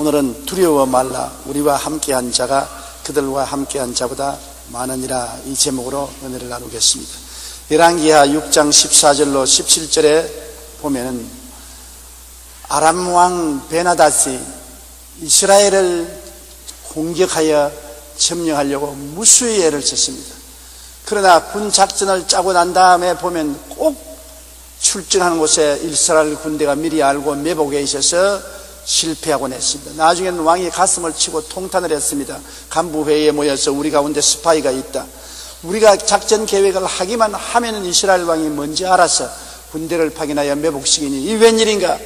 오늘은 두려워 말라 우리와 함께한 자가 그들과 함께한 자보다 많으니라 이 제목으로 은혜를 나누겠습니다. 열왕기하 6장 14절로 17절에 보면은 아람 왕 베나다시 이스라엘을 공격하여 점령하려고 무수히 애를 썼습니다. 그러나 군 작전을 짜고 난 다음에 보면 꼭 출정하는 곳에 이스라엘 군대가 미리 알고 매복해 있어서 실패하곤 했습니다. 나중에는 왕이 가슴을 치고 통탄을 했습니다. 간부회의에 모여서 우리 가운데 스파이가 있다. 우리가 작전 계획을 하기만 하면은 이스라엘 왕이 뭔지 알아서 군대를 파견하여 매복시키니 이 웬일인가?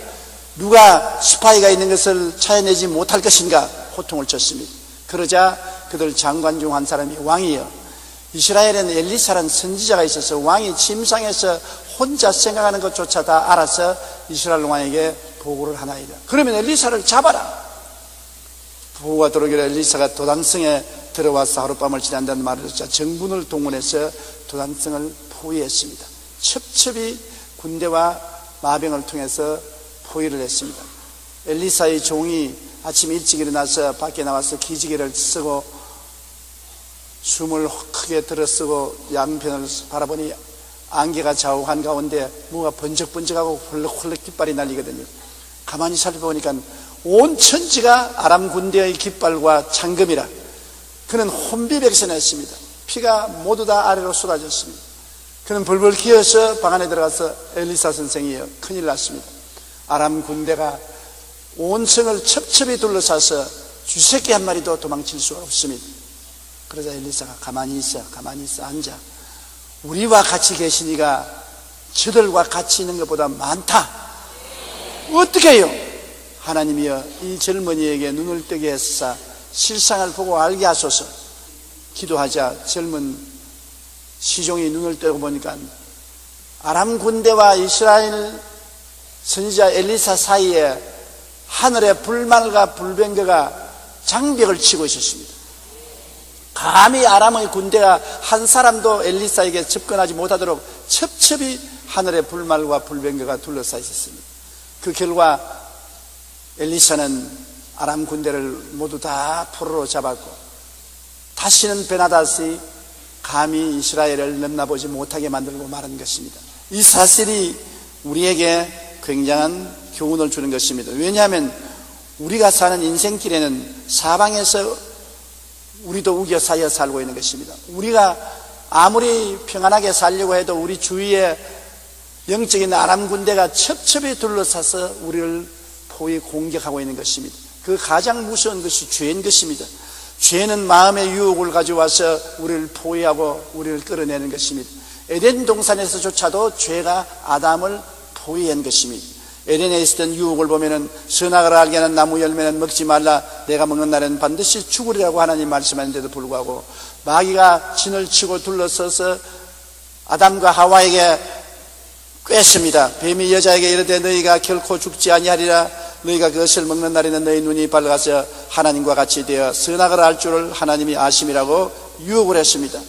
누가 스파이가 있는 것을 찾아내지 못할 것인가? 호통을 쳤습니다. 그러자 그들 장관 중 한 사람이 왕이여 이스라엘에는 엘리사라는 선지자가 있어서 왕이 침상에서 혼자 생각하는 것조차 다 알아서 이스라엘 왕에게 보고를 하나이다. 그러면 엘리사를 잡아라. 보고가 들어오기를 엘리사가 도단성에 들어와서 하룻밤을 지낸다는 말을 듣자 정군을 동원해서 도단성을 포위했습니다. 첩첩이 군대와 마병을 통해서 포위를 했습니다. 엘리사의 종이 아침 일찍 일어나서 밖에 나와서 기지개를 쓰고 숨을 크게 들어쓰고 양편을 바라보니 안개가 좌우 한 가운데 뭐가 번쩍번쩍하고 홀럭홀럭 깃발이 날리거든요. 가만히 살펴보니까 온 천지가 아람 군대의 깃발과 장금이라 그는 혼비백산했습니다. 피가 모두 다 아래로 쏟아졌습니다. 그는 벌벌 기어서 방 안에 들어가서 엘리사 선생이요 큰일 났습니다. 아람 군대가 온 성을 첩첩이 둘러싸서 쥐새끼 한 마리도 도망칠 수 없습니다. 그러자 엘리사가 가만히 있어, 가만히 있어, 앉아. 우리와 같이 계시니가 저들과 같이 있는 것보다 많다. 어떻게 해요? 하나님이여 이 젊은이에게 눈을 뜨게 했사 실상을 보고 알게 하소서. 기도하자 젊은 시종이 눈을 뜨고 보니까 아람 군대와 이스라엘 선지자 엘리사 사이에 하늘의 불말과 불병거가 장벽을 치고 있었습니다. 감히 아람의 군대가 한 사람도 엘리사에게 접근하지 못하도록 첩첩이 하늘의 불말과 불병거가 둘러싸 있었습니다. 그 결과 엘리사는 아람 군대를 모두 다 포로로 잡았고 다시는 베나다스이 감히 이스라엘을 넘나보지 못하게 만들고 말한 것입니다. 이 사실이 우리에게 굉장한 교훈을 주는 것입니다. 왜냐하면 우리가 사는 인생길에는 사방에서 우리도 우겨 사여 살고 있는 것입니다. 우리가 아무리 평안하게 살려고 해도 우리 주위에 영적인 아람 군대가 첩첩이 둘러싸서 우리를 포위 공격하고 있는 것입니다. 그 가장 무서운 것이 죄인 것입니다. 죄는 마음의 유혹을 가져와서 우리를 포위하고 우리를 끌어내는 것입니다. 에덴 동산에서조차도 죄가 아담을 포위한 것입니다. 에덴에 있었던 유혹을 보면은 선악을 알게 하는 나무 열매는 먹지 말라. 내가 먹는 날에는 반드시 죽으리라고 하나님 말씀하는데도 불구하고 마귀가 진을 치고 둘러서서 아담과 하와에게 꿰습니다. 뱀이 여자에게 이르되 너희가 결코 죽지 아니하리라. 너희가 그것을 먹는 날에는 너희 눈이 밝아서 하나님과 같이 되어 선악을 알 줄을 하나님이 아심이라고 유혹을 했습니다.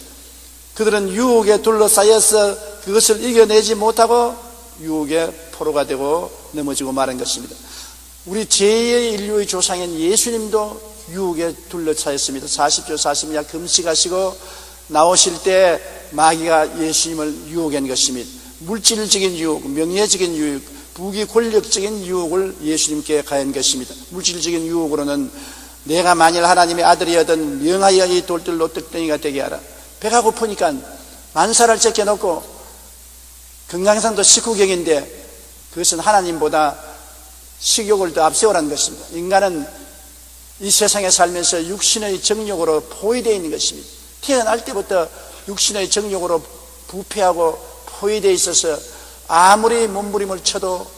그들은 유혹에 둘러싸여서 그것을 이겨내지 못하고 유혹에 포로가 되고 넘어지고 마는 것입니다. 우리 제2의 인류의 조상인 예수님도 유혹에 둘러싸였습니다. 40조 40야 금식하시고 나오실 때 마귀가 예수님을 유혹한 것입니다. 물질적인 유혹, 명예적인 유혹, 부귀 권력적인 유혹을 예수님께 가한 것입니다. 물질적인 유혹으로는 내가 만일 하나님의 아들이었던 명하여 이 돌들로 떡덩이가 되게 하라. 배가 고프니까 만사를 제껴놓고 건강상도 식후경인데 그것은 하나님보다 식욕을 더 앞세우라는 것입니다. 인간은 이 세상에 살면서 육신의 정욕으로 포위되어 있는 것입니다. 태어날 때부터 육신의 정욕으로 부패하고 포위되어 있어서 아무리 몸부림을 쳐도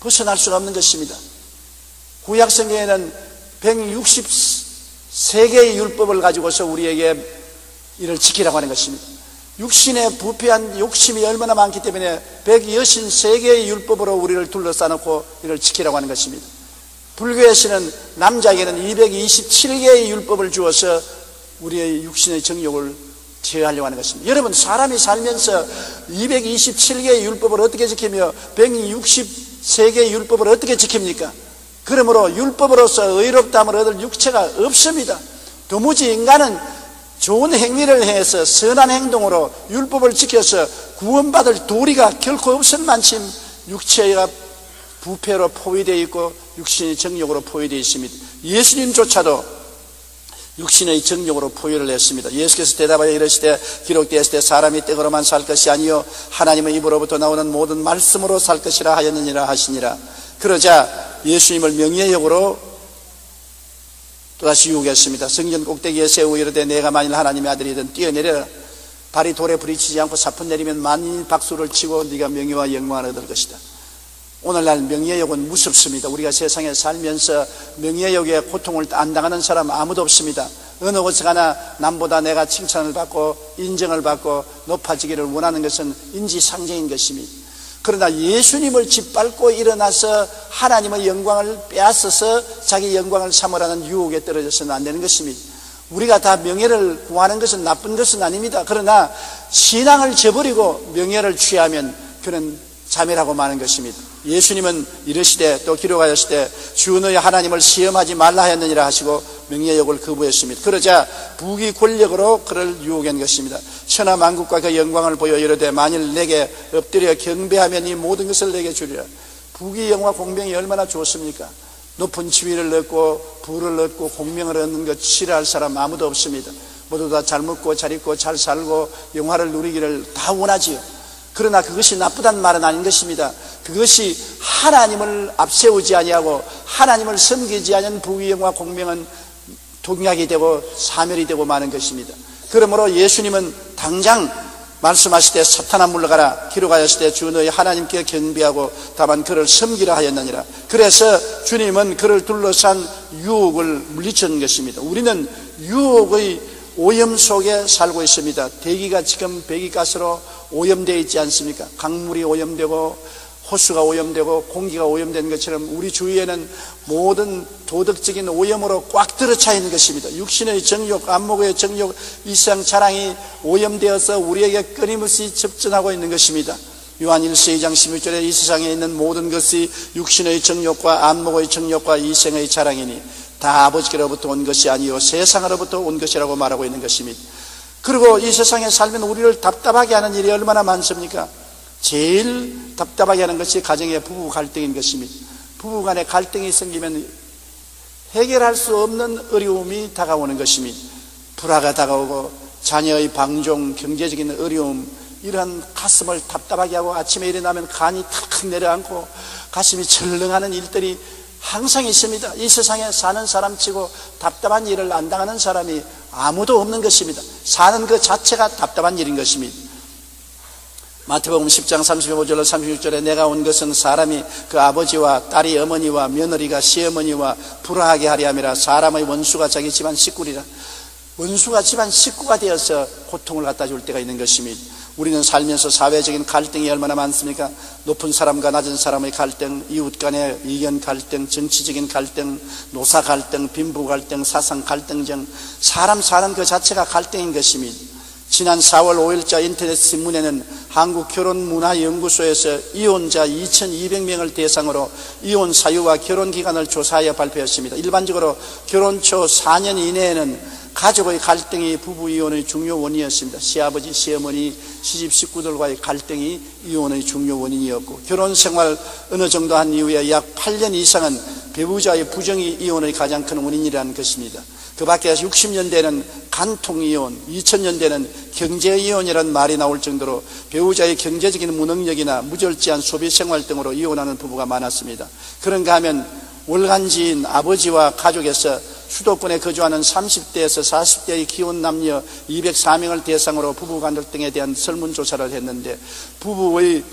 벗어날 수가 없는 것입니다. 구약 성경에는 163개의 율법을 가지고서 우리에게 이를 지키라고 하는 것입니다. 육신의 부패한 욕심이 얼마나 많기 때문에 163개의 율법으로 우리를 둘러싸놓고 이를 지키라고 하는 것입니다. 불교에서는 남자에게는 227개의 율법을 주어서 우리의 육신의 정욕을 제어하려고 하는 것입니다. 여러분, 사람이 살면서 227개의 율법을 어떻게 지키며 163개의 율법을 어떻게 지킵니까? 그러므로 율법으로서 의롭다함을 얻을 육체가 없습니다. 도무지 인간은 좋은 행위를 해서 선한 행동으로 율법을 지켜서 구원받을 도리가 결코 없을 만큼 육체가 부패로 포위되어 있고 육신이 정욕으로 포위되어 있습니다. 예수님조차도 육신의 정욕으로 포위를 했습니다. 예수께서 대답하여 이르시되 기록되었을 때 사람이 떡으로만 살 것이 아니요 하나님의 입으로부터 나오는 모든 말씀으로 살 것이라 하였느니라 하시니라. 그러자 예수님을 명예욕으로 또다시 유혹했습니다. 성전 꼭대기에 세우 이르되 내가 만일 하나님의 아들이든 뛰어내려라. 발이 돌에 부딪히지 않고 사푼 내리면 만일 박수를 치고 네가 명예와 영광을 얻을 것이다. 오늘날 명예욕은 무섭습니다. 우리가 세상에 살면서 명예욕의 고통을 안 당하는 사람 아무도 없습니다. 어느 곳에 가나 남보다 내가 칭찬을 받고 인정을 받고 높아지기를 원하는 것은 인지상정인 것입니다. 그러나 예수님을 짓밟고 일어나서 하나님의 영광을 빼앗아서 자기 영광을 삼으라는 유혹에 떨어져서는 안 되는 것입니다. 우리가 다 명예를 구하는 것은 나쁜 것은 아닙니다. 그러나 신앙을 저버리고 명예를 취하면 그는 자멸하고 마는 것입니다. 예수님은 이르시되 또 기록하였을 때 주 너의 하나님을 시험하지 말라 하였느니라 하시고 명예욕을 거부했습니다. 그러자 부귀 권력으로 그를 유혹한 것입니다. 천하 만국과 그 영광을 보여 이르되 만일 내게 엎드려 경배하면 이 모든 것을 내게 주리라. 부귀 영화 공명이 얼마나 좋습니까? 높은 지위를 얻고 부를 얻고 공명을 얻는 것 싫어할 사람 아무도 없습니다. 모두 다 잘 먹고 잘 입고 잘 살고 영화를 누리기를 다 원하지요. 그러나 그것이 나쁘단 말은 아닌 것입니다. 그것이 하나님을 앞세우지 아니하고 하나님을 섬기지 않은 부귀영화 공명은 동약이 되고 사멸이 되고 마는 것입니다. 그러므로 예수님은 당장 말씀하실 때 사탄아 물러가라 기록하였을 때 주 너희 하나님께 경비하고 다만 그를 섬기라 하였느니라. 그래서 주님은 그를 둘러싼 유혹을 물리치는 것입니다. 우리는 유혹의 오염 속에 살고 있습니다. 대기가 지금 배기가스로 오염되어 있지 않습니까? 강물이 오염되고 호수가 오염되고 공기가 오염된 것처럼 우리 주위에는 모든 도덕적인 오염으로 꽉 들어차 있는 것입니다. 육신의 정욕, 안목의 정욕, 이상 자랑이 오염되어서 우리에게 끊임없이 접전하고 있는 것입니다. 요한 1세 2장 16절에 이 세상에 있는 모든 것이 육신의 정욕과 안목의 정욕과 이생의 자랑이니 다 아버지께로부터 온 것이 아니요 세상으로부터 온 것이라고 말하고 있는 것입니다. 그리고 이 세상에 살면 우리를 답답하게 하는 일이 얼마나 많습니까? 제일 답답하게 하는 것이 가정의 부부 갈등인 것입니다. 부부 간에 갈등이 생기면 해결할 수 없는 어려움이 다가오는 것입니다. 불화가 다가오고 자녀의 방종, 경제적인 어려움, 이러한 가슴을 답답하게 하고 아침에 일어나면 간이 탁 내려앉고 가슴이 철렁하는 일들이 항상 있습니다. 이 세상에 사는 사람치고 답답한 일을 안 당하는 사람이 아무도 없는 것입니다. 사는 그 자체가 답답한 일인 것입니다. 마태복음 10장 35절로 36절에 내가 온 것은 사람이 그 아버지와 딸이 어머니와 며느리가 시어머니와 불화하게 하려 함이라 사람의 원수가 자기 집안 식구리라 원수가 집안 식구가 되어서 고통을 갖다 줄 때가 있는 것입니다. 우리는 살면서 사회적인 갈등이 얼마나 많습니까? 높은 사람과 낮은 사람의 갈등, 이웃 간의 의견 갈등, 정치적인 갈등, 노사 갈등, 빈부 갈등, 사상 갈등 등 사람 사는 그 자체가 갈등인 것입니다. 지난 4월 5일자 인터넷 신문에는 한국결혼문화연구소에서 이혼자 2,200명을 대상으로 이혼 사유와 결혼 기간을 조사하여 발표했습니다. 일반적으로 결혼 초 4년 이내에는 가족의 갈등이 부부 이혼의 중요 원인이었습니다. 시아버지, 시어머니, 시집 식구들과의 갈등이 이혼의 중요 원인이었고 결혼 생활 어느 정도 한 이후에 약 8년 이상은 배우자의 부정이 이혼의 가장 큰 원인이라는 것입니다. 그 밖에 60년대는 간통이혼, 2000년대는 경제이혼이라는 말이 나올 정도로 배우자의 경제적인 무능력이나 무절제한 소비 생활 등으로 이혼하는 부부가 많았습니다. 그런가 하면 월간지인 아버지와 가족에서 수도권에 거주하는 30대에서 40대의 기혼 남녀 204명을 대상으로 부부 간등에 대한 설문조사를 했는데 부부의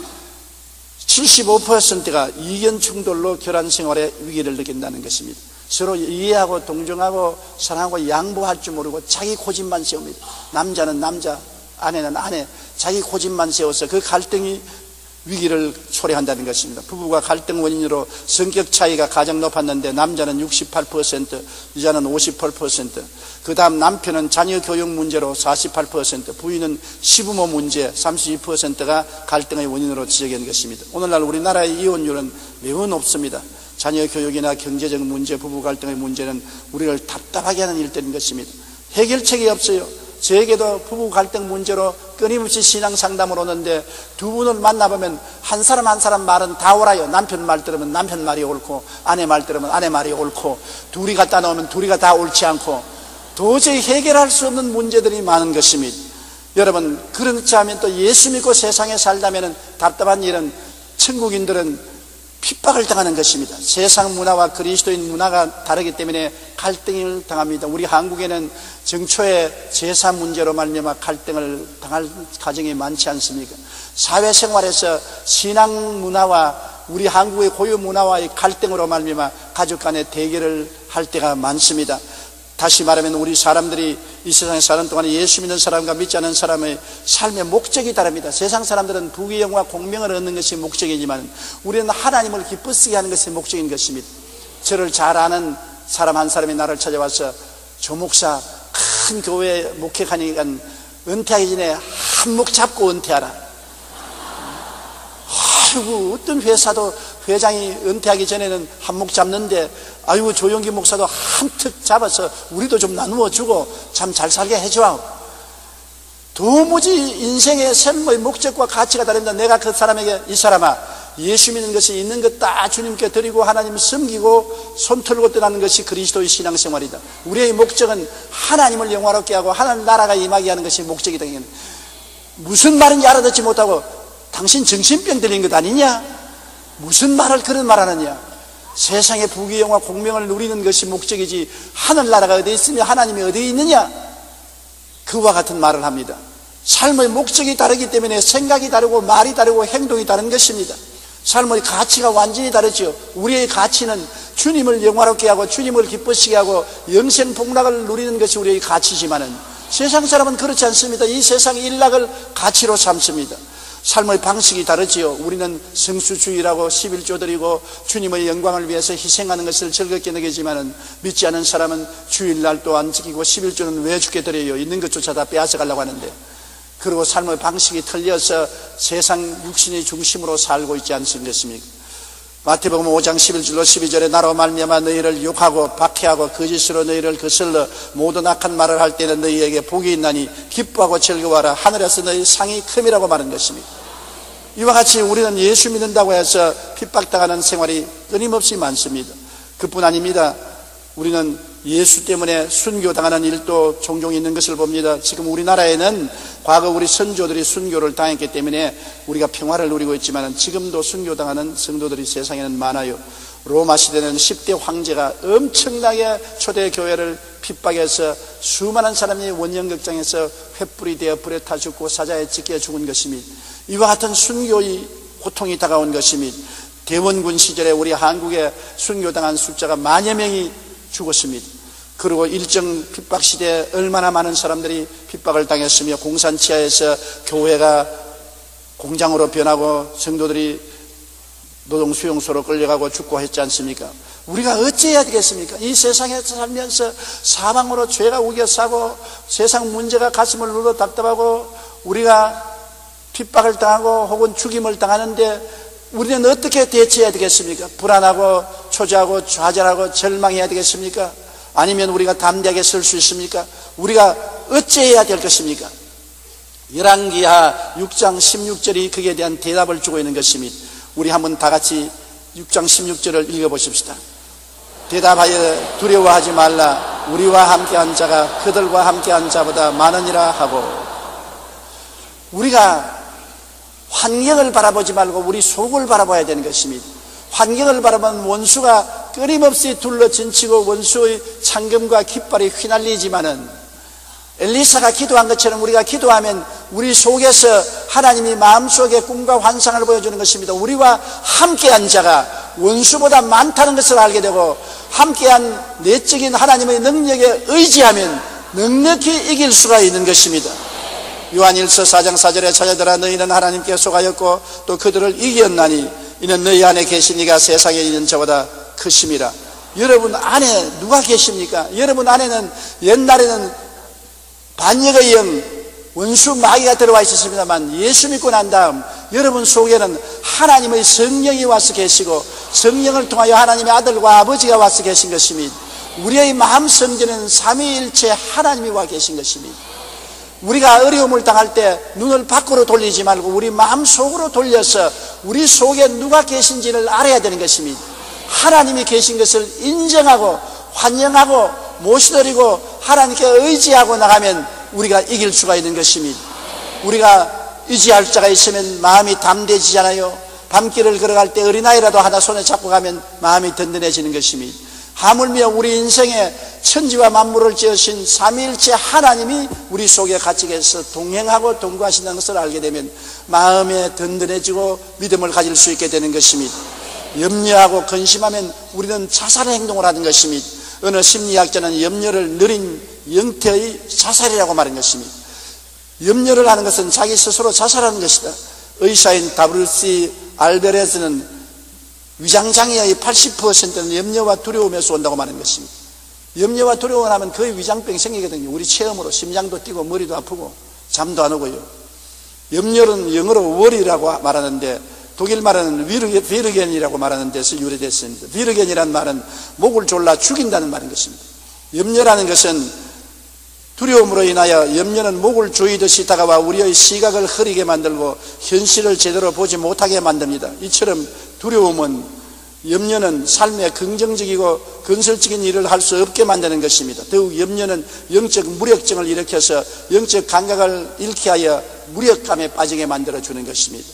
75%가 이견 충돌로 결혼 생활에 위기를 느낀다는 것입니다. 서로 이해하고 동정하고 사랑하고 양보할 줄 모르고 자기 고집만 세웁니다. 남자는 남자, 아내는 아내, 자기 고집만 세워서 그 갈등이 위기를 초래한다는 것입니다. 부부가 갈등 원인으로 성격 차이가 가장 높았는데 남자는 68%, 여자는 58%, 그 다음 남편은 자녀 교육 문제로 48%, 부인은 시부모 문제 32%가 갈등의 원인으로 지적된 것입니다. 오늘날 우리나라의 이혼율은 매우 높습니다. 자녀 교육이나 경제적 문제, 부부 갈등의 문제는 우리를 답답하게 하는 일들인 것입니다. 해결책이 없어요. 저에게도 부부 갈등 문제로 끊임없이 신앙 상담을 오는데 두 분을 만나보면 한 사람 한 사람 말은 다 옳아요. 남편 말 들으면 남편 말이 옳고 아내 말 들으면 아내 말이 옳고 둘이 갖다 놓으면 둘이가 다 옳지 않고 도저히 해결할 수 없는 문제들이 많은 것입니다. 여러분 그렇지 않으면 또 예수 믿고 세상에 살다면 답답한 일은 천국인들은 핍박을 당하는 것입니다. 세상 문화와 그리스도인 문화가 다르기 때문에 갈등을 당합니다. 우리 한국에는 정초에 제사 문제로 말미암아 갈등을 당할 가정이 많지 않습니까? 사회생활에서 신앙 문화와 우리 한국의 고유 문화와의 갈등으로 말미암아 가족 간의 대결을 할 때가 많습니다. 다시 말하면 우리 사람들이 이 세상에 사는 동안에 예수 믿는 사람과 믿지 않는 사람의 삶의 목적이 다릅니다. 세상 사람들은 부귀 영화 공명을 얻는 것이 목적이지만 우리는 하나님을 기쁘시게 하는 것이 목적인 것입니다. 저를 잘 아는 사람 한 사람이 나를 찾아와서 조 목사 큰 교회 목회하니까 은퇴하기 전에 한몫 잡고 은퇴하라. 아이고 어떤 회사도 회장이 은퇴하기 전에는 한몫 잡는데 아이고 조용기 목사도 한특 잡아서 우리도 좀 나누어 주고 참 잘 살게 해줘. 도무지 인생의 샘의 목적과 가치가 다릅니다. 내가 그 사람에게 이 사람아 예수 믿는 것이 있는 것 다 주님께 드리고 하나님 섬기고 손 털고 떠나는 것이 그리스도의 신앙생활이다. 우리의 목적은 하나님을 영화롭게 하고 하나님 나라가 임하게 하는 것이 목적이다. 무슨 말인지 알아듣지 못하고 당신 정신병 들린 것 아니냐? 무슨 말을 그런 말 하느냐? 세상의 부귀영화 공명을 누리는 것이 목적이지 하늘나라가 어디 있으며 하나님이 어디 있느냐? 그와 같은 말을 합니다. 삶의 목적이 다르기 때문에 생각이 다르고 말이 다르고 행동이 다른 것입니다. 삶의 가치가 완전히 다르죠. 우리의 가치는 주님을 영화롭게 하고 주님을 기쁘시게 하고 영생 복락을 누리는 것이 우리의 가치지만은 세상 사람은 그렇지 않습니다. 이 세상 일락을 가치로 삼습니다. 삶의 방식이 다르지요. 우리는 성수주의라고 11조 드리고 주님의 영광을 위해서 희생하는 것을 즐겁게 느끼지만은 믿지 않은 사람은 주일날 또 안 지키고 11조는 왜 죽게 드려요? 있는 것조차 다 빼앗아 가려고 하는데 그리고 삶의 방식이 틀려서 세상 육신의 중심으로 살고 있지 않습니까? 마태복음 5장 11절로 12절에 나로 말미암아 너희를 욕하고 박해하고 거짓으로 너희를 거슬러 모든 악한 말을 할 때는 너희에게 복이 있나니 기뻐하고 즐거워하라 하늘에서 너희 상이 큼이라고 말한 것입니다. 이와 같이 우리는 예수 믿는다고 해서 핍박당하는 생활이 끊임없이 많습니다. 그뿐 아닙니다. 우리는 예수 때문에 순교당하는 일도 종종 있는 것을 봅니다. 지금 우리나라에는 과거 우리 선조들이 순교를 당했기 때문에 우리가 평화를 누리고 있지만 지금도 순교당하는 성도들이 세상에는 많아요. 로마 시대는 10대 황제가 엄청나게 초대 교회를 핍박해서 수많은 사람이 원형극장에서 횃불이 되어 불에 타 죽고 사자에 찢겨 죽은 것입니다. 이와 같은 순교의 고통이 다가온 것입니다. 대원군 시절에 우리 한국에 순교당한 숫자가 만여 명이 죽었습니다. 그리고 일정 핍박 시대에 얼마나 많은 사람들이 핍박을 당했으며 공산 치하에서 교회가 공장으로 변하고 성도들이 노동 수용소로 끌려가고 죽고 했지 않습니까? 우리가 어찌해야 되겠습니까? 이 세상에 살면서 사망으로 죄가 우겨싸고 세상 문제가 가슴을 눌러 답답하고 우리가 핍박을 당하고 혹은 죽임을 당하는데 우리는 어떻게 대처해야 되겠습니까? 불안하고 초조하고 좌절하고 절망해야 되겠습니까? 아니면 우리가 담대하게 설수 있습니까? 우리가 어찌해야 될 것입니까? 열왕기하 6장 16절이 그에 대한 대답을 주고 있는 것입니다. 우리 한번 다 같이 6장 16절을 읽어보십시다. 대답하여 두려워하지 말라. 우리와 함께한 자가 그들과 함께한 자보다 많으니라 하고 우리가 환경을 바라보지 말고 우리 속을 바라봐야 되는 것입니다. 환경을 바라보면 원수가 끊임없이 둘러 진치고 원수의 창금과 깃발이 휘날리지만은 엘리사가 기도한 것처럼 우리가 기도하면 우리 속에서 하나님이 마음속에 꿈과 환상을 보여주는 것입니다. 우리와 함께한 자가 원수보다 많다는 것을 알게 되고 함께한 내적인 하나님의 능력에 의지하면 넉넉히 이길 수가 있는 것입니다. 요한일서 4장 4절에 찾아들어 너희는 하나님께 속하였고 또 그들을 이겼나니 이는 너희 안에 계신 이가 세상에 있는 자보다 크심이라 여러분 안에 누가 계십니까? 여러분 안에는 옛날에는 반역의 영 원수 마귀가 들어와 있었습니다만 예수 믿고 난 다음 여러분 속에는 하나님의 성령이 와서 계시고 성령을 통하여 하나님의 아들과 아버지가 와서 계신 것입니다. 우리의 마음 성전에는 삼위일체 하나님이 와 계신 것입니다. 우리가 어려움을 당할 때 눈을 밖으로 돌리지 말고 우리 마음 속으로 돌려서 우리 속에 누가 계신지를 알아야 되는 것입니다. 하나님이 계신 것을 인정하고 환영하고 모시드리고 하나님께 의지하고 나가면 우리가 이길 수가 있는 것입니다. 우리가 의지할 자가 있으면 마음이 담대지잖아요. 밤길을 걸어갈 때 어린아이라도 하나 손에 잡고 가면 마음이 든든해지는 것입니다. 하물며 우리 인생에 천지와 만물을 지으신 삼일체 하나님이 우리 속에 같이 계서 동행하고 동거하신다는 것을 알게 되면 마음에 든든해지고 믿음을 가질 수 있게 되는 것입니다. 염려하고 근심하면 우리는 자살의 행동을 하는 것입니다. 어느 심리학자는 염려를 느린 영태의 자살이라고 말한 것입니다. 염려를 하는 것은 자기 스스로 자살하는 것이다. 의사인 WC 알베레스는 위장장애의 80%는 염려와 두려움에서 온다고 말하는 것입니다. 염려와 두려움을 하면 거의 위장병이 생기거든요. 우리 체험으로 심장도 뛰고 머리도 아프고 잠도 안 오고요. 염려는 영어로 월이라고 말하는데 독일 말은 비르겐이라고 말하는 데서 유래됐습니다. 비르겐이란 말은 목을 졸라 죽인다는 말인 것입니다. 염려라는 것은 두려움으로 인하여 염려는 목을 조이듯이 다가와 우리의 시각을 흐리게 만들고 현실을 제대로 보지 못하게 만듭니다. 이처럼 두려움은 염려는 삶에 긍정적이고 건설적인 일을 할 수 없게 만드는 것입니다. 더욱 염려는 영적 무력증을 일으켜서 영적 감각을 잃게 하여 무력감에 빠지게 만들어 주는 것입니다.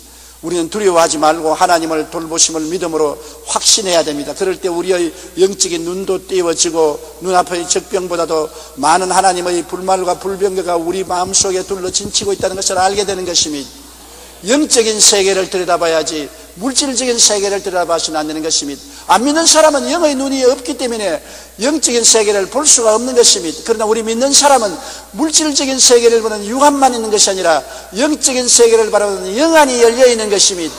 우리는 두려워하지 말고 하나님을 돌보심을 믿음으로 확신해야 됩니다. 그럴 때 우리의 영적인 눈도 띄워지고 눈앞의 적병보다도 많은 하나님의 불말과 불병거가 우리 마음속에 둘러 진치고 있다는 것을 알게 되는 것입니다. 영적인 세계를 들여다봐야지 물질적인 세계를 들여다봐서는 안 되는 것입니다. 안 믿는 사람은 영의 눈이 없기 때문에 영적인 세계를 볼 수가 없는 것입니다. 그러나 우리 믿는 사람은 물질적인 세계를 보는 육안만 있는 것이 아니라 영적인 세계를 바라보는 영안이 열려 있는 것입니다.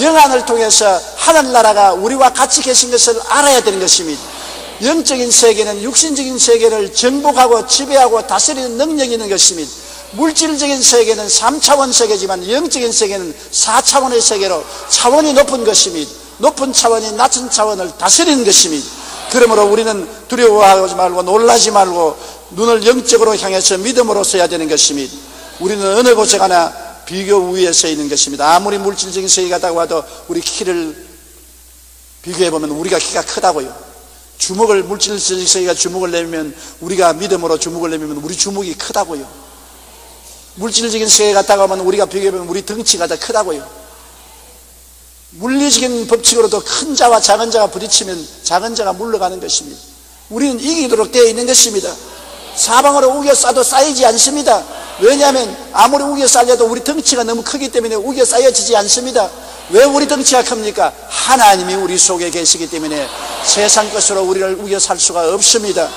영안을 통해서 하늘나라가 우리와 같이 계신 것을 알아야 되는 것입니다. 영적인 세계는 육신적인 세계를 정복하고 지배하고 다스리는 능력이 있는 것입니다. 물질적인 세계는 3차원 세계지만 영적인 세계는 4차원의 세계로 차원이 높은 것입니다. 높은 차원이 낮은 차원을 다스리는 것입니다. 그러므로 우리는 두려워하지 말고 놀라지 말고 눈을 영적으로 향해서 믿음으로 서야 되는 것입니다. 우리는 어느 곳에 가나 비교 위에 서 있는 것입니다. 아무리 물질적인 세계가 다가와도 우리 키를 비교해 보면 우리가 키가 크다고요. 주먹을 물질적인 세계가 주먹을 내면 우리가 믿음으로 주먹을 내면 우리 주먹이 크다고요. 물질적인 세계 갔다가 오면 우리가 비교해보면 우리 덩치가 더 크다고요. 물리적인 법칙으로도 큰 자와 작은 자가 부딪히면 작은 자가 물러가는 것입니다. 우리는 이기도록 되어 있는 것입니다. 사방으로 우겨 싸도 쌓이지 않습니다. 왜냐하면 아무리 우겨 쌓여도 우리 덩치가 너무 크기 때문에 우겨 쌓여지지 않습니다. 왜 우리 덩치가 큽니까? 하나님이 우리 속에 계시기 때문에 세상 것으로 우리를 우겨 살 수가 없습니다.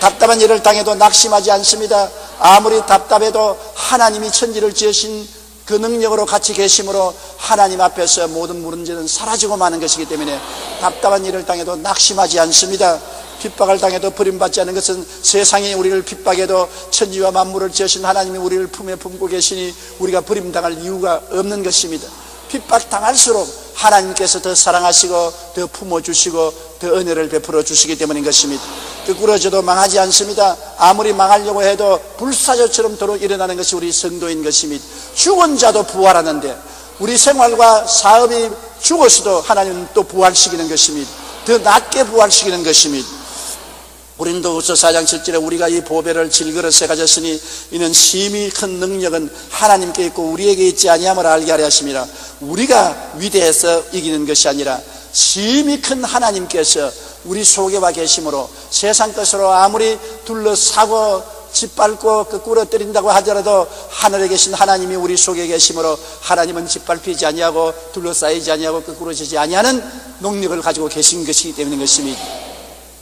답답한 일을 당해도 낙심하지 않습니다. 아무리 답답해도 하나님이 천지를 지으신 그 능력으로 같이 계심으로 하나님 앞에서 모든 문제는 사라지고 마는 것이기 때문에 답답한 일을 당해도 낙심하지 않습니다. 핍박을 당해도 버림받지 않는 것은 세상이 우리를 핍박해도 천지와 만물을 지으신 하나님이 우리를 품에 품고 계시니 우리가 버림당할 이유가 없는 것입니다. 핍박 당할수록 하나님께서 더 사랑하시고 더 품어주시고 더 은혜를 베풀어 주시기 때문인 것입니다. 그꾸러져도 망하지 않습니다. 아무리 망하려고 해도 불사조처럼 도로 일어나는 것이 우리 성도인 것입니다. 죽은 자도 부활하는데 우리 생활과 사업이 죽었어도 하나님은 또 부활시키는 것입니다. 더 낮게 부활시키는 것입니다. 고린도후서 4장 7절에 우리가 이 보배를 질그릇에 가졌으니 이는 심히 큰 능력은 하나님께 있고 우리에게 있지 아니함을 알게 하려 하심이라 우리가 위대해서 이기는 것이 아니라 심히 큰 하나님께서 우리 속에 와 계심으로 세상 것으로 아무리 둘러싸고 짓밟고 거꾸로 때린다고 하더라도 하늘에 계신 하나님이 우리 속에 계심으로 하나님은 짓밟히지 아니하고 둘러싸이지 아니하고 거꾸로지지 아니하는 능력을 가지고 계신 것이기 때문인 것입니다.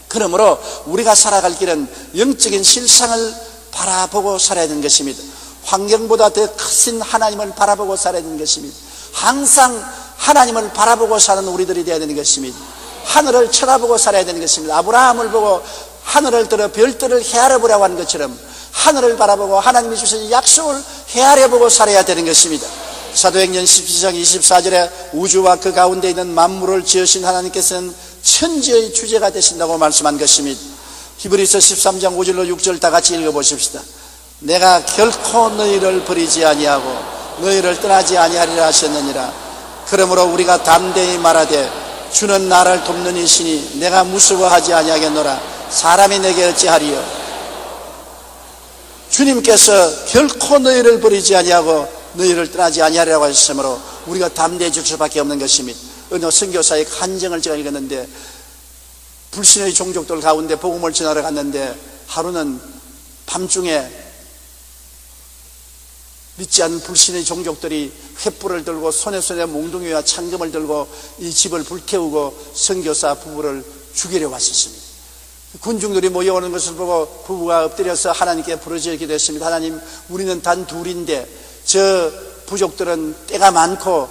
그러므로 우리가 살아갈 길은 영적인 실상을 바라보고 살아야 되는 것입니다. 환경보다 더 크신 하나님을 바라보고 살아야 되는 것입니다. 항상 하나님을 바라보고 사는 우리들이 되어야 되는 것입니다. 하늘을 쳐다보고 살아야 되는 것입니다. 아브라함을 보고 하늘을 들어 별들을 헤아려 보라고 하는 것처럼 하늘을 바라보고 하나님이 주신 약속을 헤아려 보고 살아야 되는 것입니다. 사도행전 17장 24절에 우주와 그 가운데 있는 만물을 지으신 하나님께서는 천지의 주제가 되신다고 말씀한 것입니다. 히브리서 13장 5절로 6절 다 같이 읽어보십시다. 내가 결코 너희를 버리지 아니하고 너희를 떠나지 아니하리라 하셨느니라. 그러므로 우리가 담대히 말하되 주는 나를 돕는 이시니 내가 무서워하지 아니하겠노라. 사람이 내게 어찌하리요? 주님께서 결코 너희를 버리지 아니하고 너희를 떠나지 아니하리라고 하셨으므로 우리가 담대해질 수밖에 없는 것입니다. 어느 선교사의 간증을 제가 읽었는데 불신의 종족들 가운데 복음을 전하러 갔는데 하루는 밤중에 믿지 않는 불신의 종족들이 횃불을 들고 손에 손에 몽둥이와 창금을 들고 이 집을 불태우고 선교사 부부를 죽이려 왔었습니다. 군중들이 모여오는 것을 보고 부부가 엎드려서 하나님께 부르짖게 됐습니다. 하나님, 우리는 단 둘인데 저 부족들은 때가 많고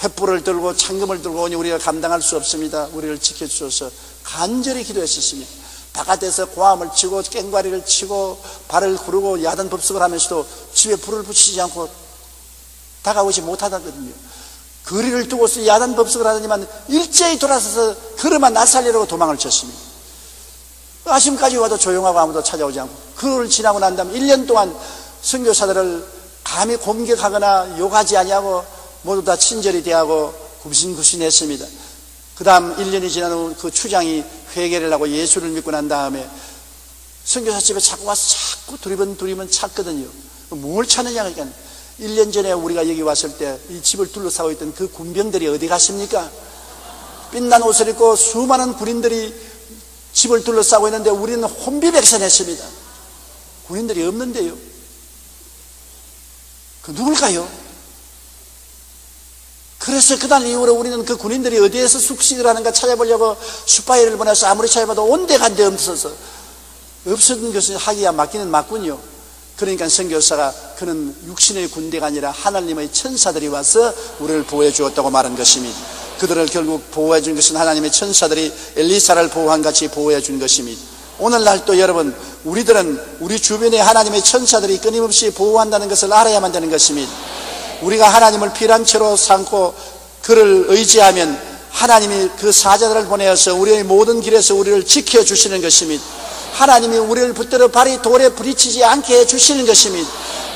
횃불을 들고 창금을 들고 오니 우리가 감당할 수 없습니다. 우리를 지켜주셔서 간절히 기도했었습니다. 바깥에서 고함을 치고 깽과리를 치고 발을 구르고 야단 법석을 하면서도 집에 불을 붙이지 않고 다가오지 못하다거든요. 거리를 두고서 야단 법석을 하더니만 일제히 돌아서서 걸음만 나살리려고 도망을 쳤습니다. 아침까지 와도 조용하고 아무도 찾아오지 않고 그를 지나고 난 다음에 1년 동안 선교사들을 감히 공격하거나 욕하지 아니하고 모두 다 친절히 대하고 굽신굽신했습니다. 그 다음 1년이 지난 후 그 추장이 회개를 하고 예수를 믿고 난 다음에 선교사 집에 자꾸 와서 자꾸 두리번 두리번 찾거든요. 뭘 찾느냐 그러니까 1년 전에 우리가 여기 왔을 때 이 집을 둘러싸고 있던 그 군병들이 어디 갔습니까? 빛난 옷을 입고 수많은 군인들이 집을 둘러싸고 있는데 우리는 혼비백산했습니다. 군인들이 없는데요. 그 누굴까요? 그래서 그날 이후로 우리는 그 군인들이 어디에서 숙식을 하는가 찾아보려고 슈파이를 보내서 아무리 찾아봐도 온데간데 없어서 없었던 것은 하기야 맞기는 맞군요. 그러니까 선교사가 그는 육신의 군대가 아니라 하나님의 천사들이 와서 우리를 보호해 주었다고 말한 것입니다. 그들을 결국 보호해 준 것은 하나님의 천사들이 엘리사를 보호한 같이 보호해 준 것입니다. 오늘날 또 여러분 우리들은 우리 주변에 하나님의 천사들이 끊임없이 보호한다는 것을 알아야만 되는 것입니다. 우리가 하나님을 피란채로 삼고 그를 의지하면 하나님이 그 사자들을 보내어서 우리의 모든 길에서 우리를 지켜주시는 것입니다. 하나님이 우리를 붙들어 발이 돌에 부딪히지 않게 해주시는 것입니다.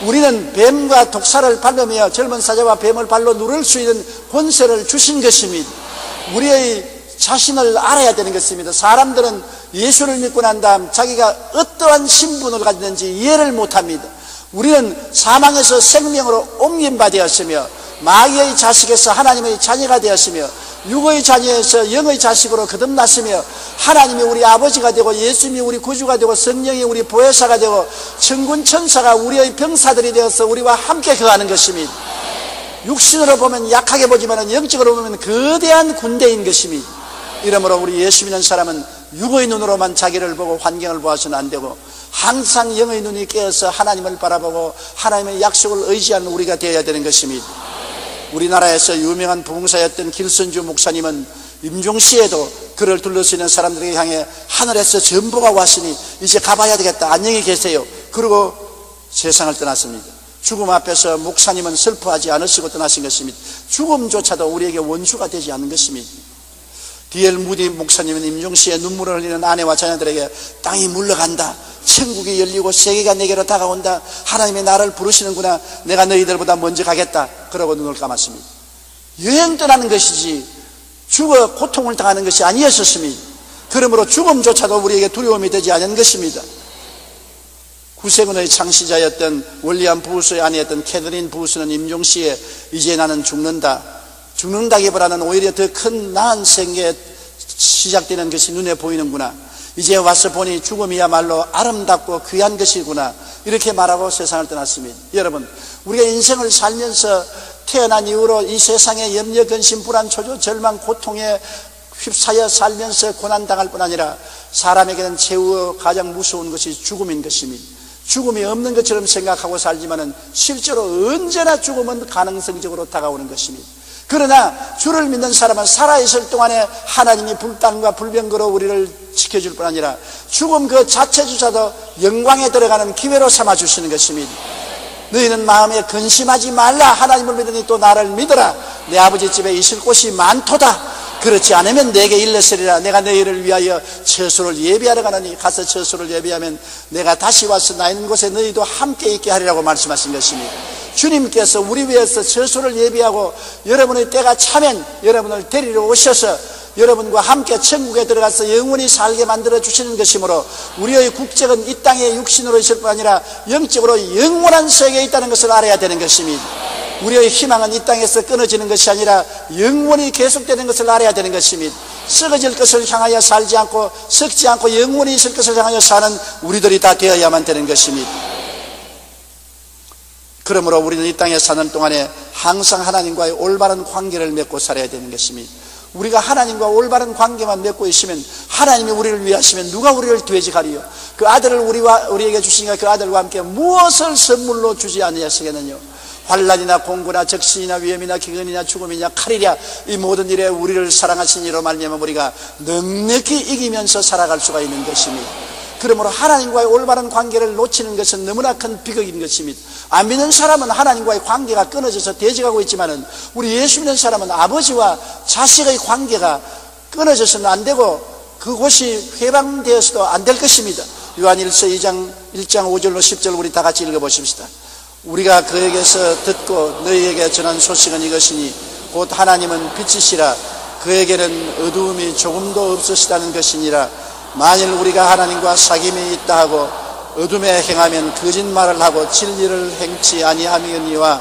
우리는 뱀과 독사를 밟으며 젊은 사자와 뱀을 발로 누를 수 있는 권세를 주신 것입니다. 우리의 자신을 알아야 되는 것입니다. 사람들은 예수를 믿고 난 다음 자기가 어떠한 신분을 가졌는지 이해를 못합니다. 우리는 사망에서 생명으로 옮긴 바 되었으며 마귀의 자식에서 하나님의 자녀가 되었으며 육의 자녀에서 영의 자식으로 거듭났으며 하나님이 우리 아버지가 되고 예수님이 우리 구주가 되고 성령이 우리 보혜사가 되고 천군 천사가 우리의 병사들이 되어서 우리와 함께 거하는 것입니다. 육신으로 보면 약하게 보지만 영적으로 보면 거대한 군대인 것입니다. 이러므로 우리 예수 믿는 사람은 육의 눈으로만 자기를 보고 환경을 보아서는 안 되고 항상 영의 눈이 깨어서 하나님을 바라보고 하나님의 약속을 의지하는 우리가 되어야 되는 것입니다. 우리나라에서 유명한 부흥사였던 길선주 목사님은 임종시에도 그를 둘러쓰는 사람들에게 향해 하늘에서 전부가 왔으니 이제 가봐야 되겠다. 안녕히 계세요. 그리고 세상을 떠났습니다. 죽음 앞에서 목사님은 슬퍼하지 않으시고 떠나신 것입니다. 죽음조차도 우리에게 원수가 되지 않는 것입니다. 디엘 무디 목사님은 임종시에 눈물을 흘리는 아내와 자녀들에게 땅이 물러간다. 천국이 열리고 세계가 내게로 다가온다. 하나님이 나를 부르시는구나. 내가 너희들보다 먼저 가겠다. 그러고 눈을 감았습니다. 여행 떠나는 것이지 죽어 고통을 당하는 것이 아니었었습니다. 그러므로 죽음조차도 우리에게 두려움이 되지 않은 것입니다. 구세군의 창시자였던 원리안 부수의 아내였던 캐드린 부수는 임종시에 이제 나는 죽는다. 죽는다기보다는 오히려 더큰 생계 시작되는 것이 눈에 보이는구나. 이제 와서 보니 죽음이야말로 아름답고 귀한 것이구나. 이렇게 말하고 세상을 떠났습니다. 여러분, 우리가 인생을 살면서 태어난 이후로 이 세상의 염려, 근심, 불안, 초조, 절망, 고통에 휩싸여 살면서 고난당할 뿐 아니라 사람에게는 최후 가장 무서운 것이 죽음인 것입니다. 죽음이 없는 것처럼 생각하고 살지만은 실제로 언제나 죽음은 가능성적으로 다가오는 것입니다. 그러나 주를 믿는 사람은 살아있을 동안에 하나님이 불단과 불병거로 우리를 지켜줄 뿐 아니라 죽음 그 자체조차도 영광에 들어가는 기회로 삼아주시는 것입니다. 너희는 마음에 근심하지 말라 하나님을 믿으니 또 나를 믿어라 내 아버지 집에 있을 곳이 많도다 그렇지 않으면 내게 일렀으리라. 내가 너희를 위하여 처소를 예비하러 가느니 가서 처소를 예비하면 내가 다시 와서 나 있는 곳에 너희도 함께 있게 하리라고 말씀하신 것입니다 주님께서 우리 위해서 처소를 예비하고 여러분의 때가 차면 여러분을 데리러 오셔서 여러분과 함께 천국에 들어가서 영원히 살게 만들어 주시는 것이므로 우리의 국적은 이 땅에 육신으로 있을 뿐 아니라 영적으로 영원한 세계에 있다는 것을 알아야 되는 것입니다. 우리의 희망은 이 땅에서 끊어지는 것이 아니라 영원히 계속되는 것을 알아야 되는 것입니다. 썩어질 것을 향하여 살지 않고 썩지 않고 영원히 있을 것을 향하여 사는 우리들이 다 되어야만 되는 것입니다. 그러므로 우리는 이 땅에 사는 동안에 항상 하나님과의 올바른 관계를 맺고 살아야 되는 것입니다. 우리가 하나님과 올바른 관계만 맺고 있으면 하나님이 우리를 위하시면 누가 우리를 돼지가리요? 그 아들을 우리와 우리에게 주시니까 그 아들과 함께 무엇을 선물로 주지 아니하시겠느냐? 환란이나 공고나 적신이나 위험이나 기근이나 죽음이나 칼이랴 이 모든 일에 우리를 사랑하신 이로 말미암아 우리가 넉넉히 이기면서 살아갈 수가 있는 것입니다. 그러므로 하나님과의 올바른 관계를 놓치는 것은 너무나 큰 비극인 것입니다. 안 믿는 사람은 하나님과의 관계가 끊어져서 대적하고 있지만은 우리 예수 믿는 사람은 아버지와 자식의 관계가 끊어져서는 안 되고 그곳이 회방되어서도 안 될 것입니다. 요한일서 2장 1장 5절로 10절 우리 다 같이 읽어 보십시다. 우리가 그에게서 듣고 너희에게 전한 소식은 이것이니 곧 하나님은 빛이시라 그에게는 어두움이 조금도 없으시다는 것이니라 만일 우리가 하나님과 사귐이 있다 하고 어둠에 행하면 거짓말을 하고 진리를 행치 아니하니와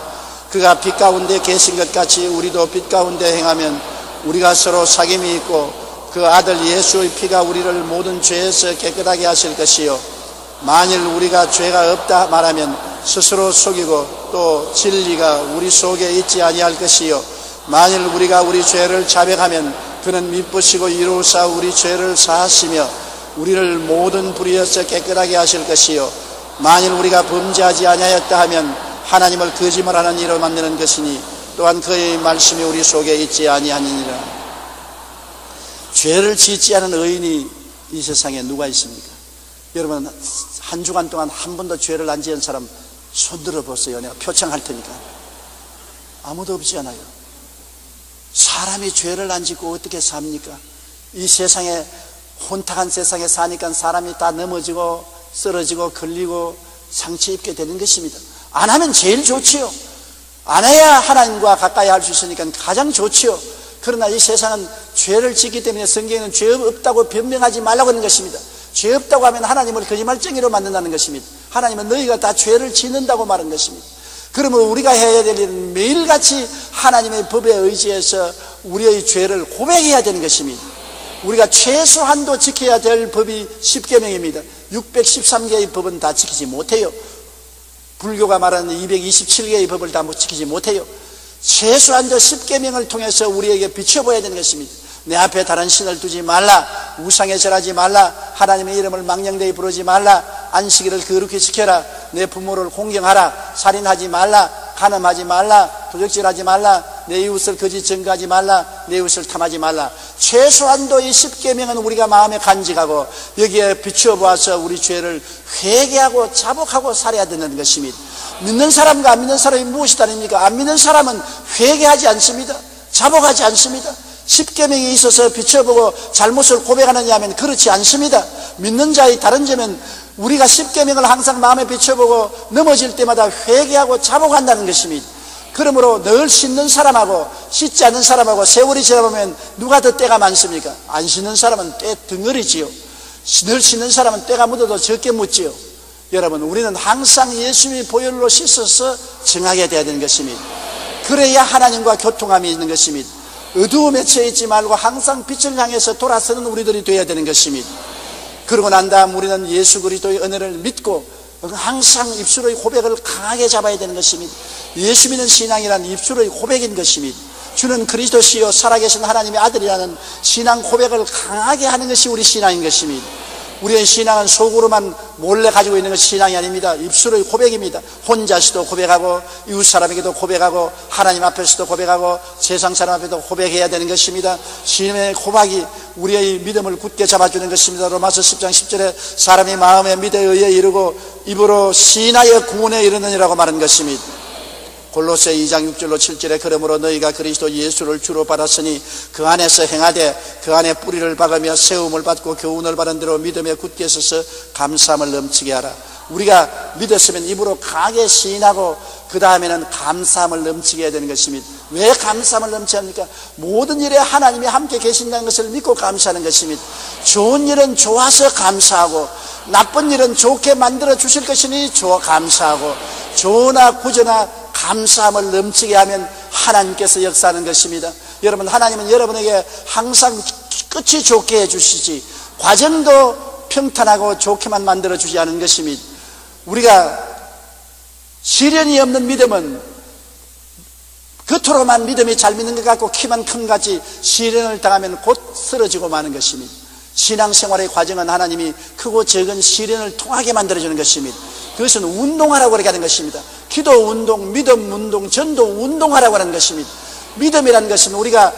그가 빛 가운데 계신 것 같이 우리도 빛 가운데 행하면 우리가 서로 사귐이 있고 그 아들 예수의 피가 우리를 모든 죄에서 깨끗하게 하실 것이요. 만일 우리가 죄가 없다 말하면 스스로 속이고 또 진리가 우리 속에 있지 아니할 것이요. 만일 우리가 우리 죄를 자백하면 그는 미쁘시고 이루사 우리 죄를 사하시며 우리를 모든 불의에서 깨끗하게 하실 것이요. 만일 우리가 범죄하지 아니하였다 하면 하나님을 거짓말하는 이로 만드는 것이니 또한 그의 말씀이 우리 속에 있지 아니하니라. 죄를 짓지 않은 의인이 이 세상에 누가 있습니까? 여러분 한 주간 동안 한 번도 죄를 안 지은 사람 손들어 보세요. 내가 표창할 테니까. 아무도 없지 않아요. 사람이 죄를 안 짓고 어떻게 삽니까? 이 세상에 혼탁한 세상에 사니까 사람이 다 넘어지고 쓰러지고 걸리고 상처 입게 되는 것입니다. 안 하면 제일 좋지요. 안 해야 하나님과 가까이 할 수 있으니까 가장 좋지요. 그러나 이 세상은 죄를 짓기 때문에 성경에는 죄 없다고 변명하지 말라고 하는 것입니다. 죄 없다고 하면 하나님을 거짓말쟁이로 만든다는 것입니다. 하나님은 너희가 다 죄를 짓는다고 말한 것입니다. 그러면 우리가 해야 될 일은 매일같이 하나님의 법에 의지해서 우리의 죄를 고백해야 되는 것입니다. 우리가 최소한도 지켜야 될 법이 10계명입니다. 613개의 법은 다 지키지 못해요. 불교가 말하는 227개의 법을 다 지키지 못해요. 최소한도 10계명을 통해서 우리에게 비춰보여야 되는 것입니다. 내 앞에 다른 신을 두지 말라. 우상에 절하지 말라. 하나님의 이름을 망령되이 부르지 말라. 안식일을 거룩히 지켜라. 내 부모를 공경하라. 살인하지 말라. 가늠하지 말라. 도적질하지 말라. 내 이웃을 거짓 증거하지 말라. 내 이웃을 탐하지 말라. 최소한도 이 십계명은 우리가 마음에 간직하고 여기에 비추어 보아서 우리 죄를 회개하고 자복하고 살아야 되는 것입니다. 믿는 사람과 안 믿는 사람이 무엇이 다릅니까? 안 믿는 사람은 회개하지 않습니다. 자복하지 않습니다. 십계명이 있어서 비춰보고 잘못을 고백하느냐 하면 그렇지 않습니다. 믿는 자의 다른 점은 우리가 십계명을 항상 마음에 비춰보고 넘어질 때마다 회개하고 자복한다는 것입니다. 그러므로 늘 씻는 사람하고 씻지 않는 사람하고 세월이 지나보면 누가 더 때가 많습니까? 안 씻는 사람은 때 덩어리지요. 늘 씻는 사람은 때가 묻어도 적게 묻지요. 여러분, 우리는 항상 예수님의 보혈로 씻어서 정하게 되어야 되는 것입니다. 그래야 하나님과 교통함이 있는 것입니다. 어두움에 처해 있지 말고 항상 빛을 향해서 돌아서는 우리들이 되어야 되는 것입니다. 그러고 난 다음 우리는 예수 그리스도의 은혜를 믿고 항상 입술의 고백을 강하게 잡아야 되는 것입니다. 예수 믿는 신앙이란 입술의 고백인 것입니다. 주는 그리스도시요 살아계신 하나님의 아들이라는 신앙 고백을 강하게 하는 것이 우리 신앙인 것입니다. 우리의 신앙은 속으로만 몰래 가지고 있는 것이 신앙이 아닙니다. 입술의 고백입니다. 혼자서도 고백하고 이웃 사람에게도 고백하고 하나님 앞에서도 고백하고 세상 사람 앞에도 고백해야 되는 것입니다. 신의 고백이 우리의 믿음을 굳게 잡아주는 것입니다. 로마서 10장 10절에 사람이 마음의 믿에 의해 이르고 입으로 신하여 구원에 이르느니라고 말한 것입니다. 골로새 2장 6절로 7절에 그러므로 너희가 그리스도 예수를 주로 받았으니 그 안에서 행하되 그 안에 뿌리를 박으며 세움을 받고 교훈을 받은 대로 믿음에 굳게 서서 감사함을 넘치게 하라. 우리가 믿었으면 입으로 강하게 시인하고 그 다음에는 감사함을 넘치게 해야 되는 것입니다. 왜 감사함을 넘치게 합니까? 모든 일에 하나님이 함께 계신다는 것을 믿고 감사하는 것입니다. 좋은 일은 좋아서 감사하고 나쁜 일은 좋게 만들어 주실 것이니 좋아 감사하고 좋으나 구저나 감사함을 넘치게 하면 하나님께서 역사하는 것입니다. 여러분, 하나님은 여러분에게 항상 끝이 좋게 해주시지, 과정도 평탄하고 좋게만 만들어 주지 않은 것입니다. 우리가 시련이 없는 믿음은 겉으로만 믿음이 잘 믿는 것 같고 키만 큰 같이 시련을 당하면 곧 쓰러지고 마는 것입니다. 신앙생활의 과정은 하나님이 크고 적은 시련을 통하게 만들어주는 것입니다. 그것은 운동하라고 그렇게 하는 것입니다. 기도 운동, 믿음 운동, 전도 운동하라고 하는 것입니다. 믿음이라는 것은 우리가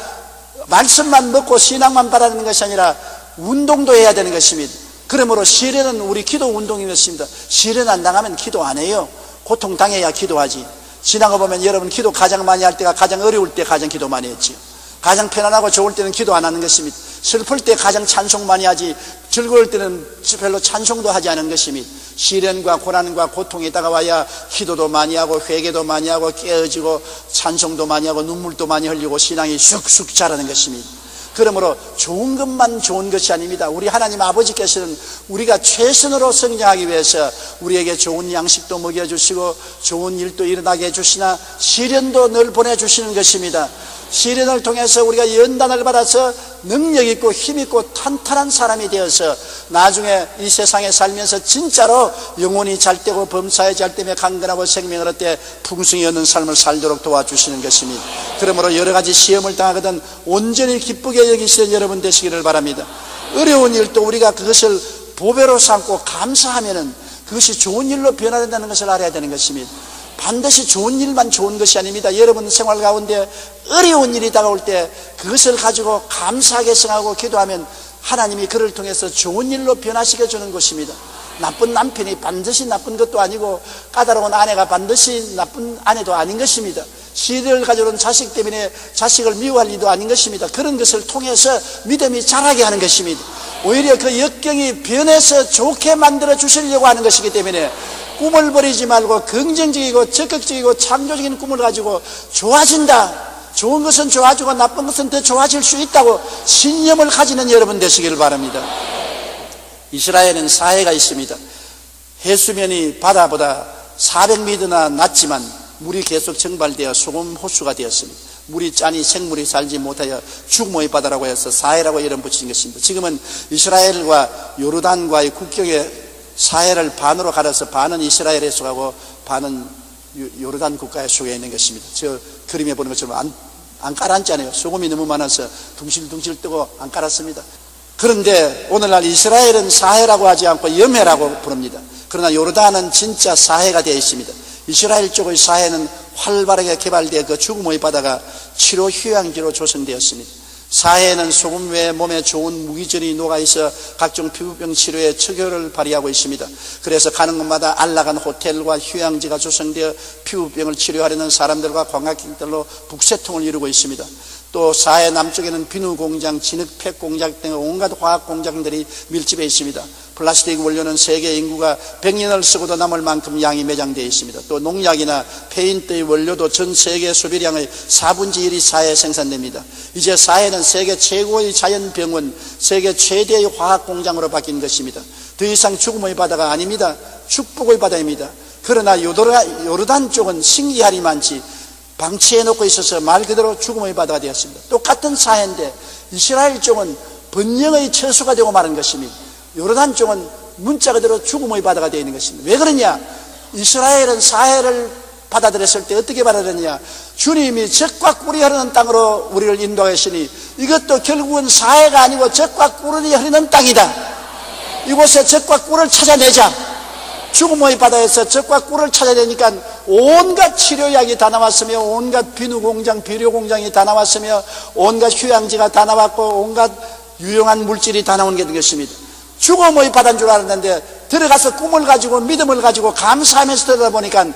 말씀만 먹고 신앙만 바라는 것이 아니라 운동도 해야 되는 것입니다. 그러므로 시련은 우리 기도 운동이 것입니다. 시련 안 당하면 기도 안 해요. 고통 당해야 기도하지. 지나가 보면 여러분 기도 가장 많이 할 때가 가장 어려울 때 가장 기도 많이 했지요. 가장 편안하고 좋을 때는 기도 안 하는 것입니다. 슬플 때 가장 찬송 많이 하지 즐거울 때는 별로 찬송도 하지 않은 것입니다. 시련과 고난과 고통이 다가와야 기도도 많이 하고 회개도 많이 하고 깨어지고 찬송도 많이 하고 눈물도 많이 흘리고 신앙이 쑥쑥 자라는 것입니다. 그러므로 좋은 것만 좋은 것이 아닙니다. 우리 하나님 아버지께서는 우리가 최선으로 성장하기 위해서 우리에게 좋은 양식도 먹여주시고 좋은 일도 일어나게 해주시나 시련도 늘 보내주시는 것입니다. 시련을 통해서 우리가 연단을 받아서 능력 있고 힘 있고 탄탄한 사람이 되어서 나중에 이 세상에 살면서 진짜로 영혼이 잘 되고 범사에 잘 되며 강건하고 생명을 얻되 풍성이 얻는 삶을 살도록 도와주시는 것입니다. 그러므로 여러 가지 시험을 당하거든 온전히 기쁘게 여기시는 여러분 되시기를 바랍니다. 어려운 일도 우리가 그것을 보배로 삼고 감사하면은 그것이 좋은 일로 변화된다는 것을 알아야 되는 것입니다. 반드시 좋은 일만 좋은 것이 아닙니다. 여러분 생활 가운데 어려운 일이 다가올 때 그것을 가지고 감사하게 생하고 기도하면 하나님이 그를 통해서 좋은 일로 변화시켜 주는 것입니다. 나쁜 남편이 반드시 나쁜 것도 아니고 까다로운 아내가 반드시 나쁜 아내도 아닌 것입니다. 시를 가져온 자식 때문에 자식을 미워할 일도 아닌 것입니다. 그런 것을 통해서 믿음이 자라게 하는 것입니다. 오히려 그 역경이 변해서 좋게 만들어 주시려고 하는 것이기 때문에 꿈을 버리지 말고 긍정적이고 적극적이고 창조적인 꿈을 가지고 좋아진다. 좋은 것은 좋아지고 나쁜 것은 더 좋아질 수 있다고 신념을 가지는 여러분 되시기를 바랍니다. 이스라엘은 사해가 있습니다. 해수면이 바다보다 400m나 낮지만 물이 계속 증발되어 소금 호수가 되었습니다. 물이 짜니 생물이 살지 못하여 죽음의 바다라고 해서 사해라고 이름 붙인 것입니다. 지금은 이스라엘과 요르단과의 국경에 사해를 반으로 가려서 반은 이스라엘에 속하고 반은 요르단 국가에 속해 있는 것입니다. 저 그림에 보는 것처럼 안, 안 깔았잖아요. 소금이 너무 많아서 둥실둥실 뜨고 안 깔았습니다. 그런데 오늘날 이스라엘은 사해라고 하지 않고 염해라고 부릅니다. 그러나 요르단은 진짜 사해가 되어 있습니다. 이스라엘 쪽의 사해는 활발하게 개발되어 그 죽음의 바다가 치료 휴양지로 조성되었습니다. 사해는 소금 외에 몸에 좋은 무기전이 녹아있어 각종 피부병 치료에 척효를 발휘하고 있습니다. 그래서 가는 곳마다 안락한 호텔과 휴양지가 조성되어 피부병을 치료하려는 사람들과 관광객들로 북새통을 이루고 있습니다. 또 사해 남쪽에는 비누 공장, 진흙팩 공장 등 온갖 화학 공장들이 밀집해 있습니다. 플라스틱 원료는 세계 인구가 100년을 쓰고도 남을 만큼 양이 매장되어 있습니다. 또 농약이나 페인트의 원료도 전 세계 소비량의 4분의 1이 사해 생산됩니다. 이제 사해는 세계 최고의 자연병원, 세계 최대의 화학 공장으로 바뀐 것입니다. 더 이상 죽음의 바다가 아닙니다. 축복의 바다입니다. 그러나 요르단 쪽은 신기할이 많지 방치해 놓고 있어서 말 그대로 죽음의 바다가 되었습니다. 똑같은 사해인데 이스라엘 쪽은 번영의 처수가 되고 마는 것입니다. 요르단 쪽은 문자 그대로 죽음의 바다가 되어 있는 것입니다. 왜 그러냐? 이스라엘은 사해를 받아들였을 때 어떻게 받아들였냐? 주님이 적과 꿀이 흐르는 땅으로 우리를 인도하시니 이것도 결국은 사해가 아니고 적과 꿀이 흐르는 땅이다. 이곳에 적과 꿀을 찾아내자. 죽음의 바다에서 적과 꿀을 찾아내니까 온갖 치료약이 다 나왔으며 온갖 비누 공장, 비료 공장이 다 나왔으며 온갖 휴양지가 다 나왔고 온갖 유용한 물질이 다 나온 게된 것입니다. 죽음의 바다인 줄 알았는데 들어가서 꿈을 가지고 믿음을 가지고 감사하면서 들여다보니까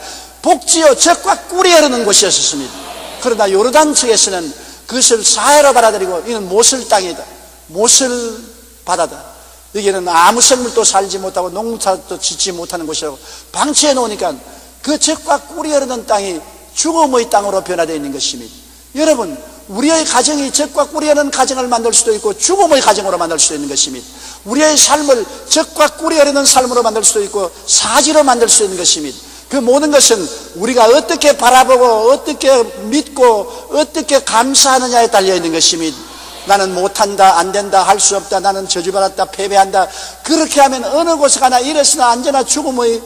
복지요 적과 꿀이 흐르는 곳이었습니다. 그러나 요르단 측에서는 그것을 사해로 받아들이고 이는 못을 땅이다. 못을 바다다. 여기는 아무 생물도 살지 못하고 농사도 짓지 못하는 곳이라고 방치해 놓으니까 그 적과 꿀이 흐르는 땅이 죽음의 땅으로 변화되어 있는 것입니다. 여러분, 우리의 가정이 적과 꿀이 흐르는 가정을 만들 수도 있고 죽음의 가정으로 만들 수도 있는 것입니다. 우리의 삶을 적과 꿀이 흐르는 삶으로 만들 수도 있고 사지로 만들 수 있는 것입니다. 그 모든 것은 우리가 어떻게 바라보고 어떻게 믿고 어떻게 감사하느냐에 달려 있는 것입니다. 나는 못한다, 안 된다, 할 수 없다, 나는 저주받았다, 패배한다. 그렇게 하면 어느 곳에 가나 이래서나 언제나 죽음의